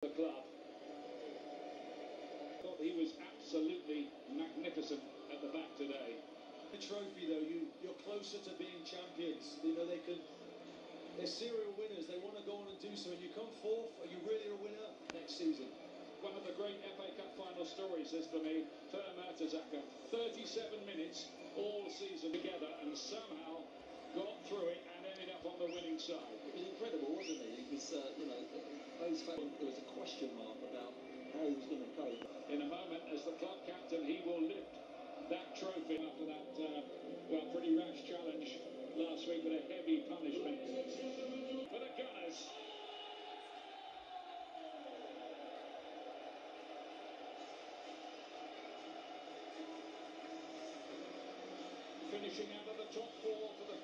the club. Thought he was absolutely magnificent at the back today. The trophy, though, you you're closer to being champions. You know they can. They're serial winners. They want to go on and do so. And you come fourth. Are you really a winner next season? One of the great FA Cup final stories is for me, Per Mertesacker. 37 minutes finishing out of the top four for the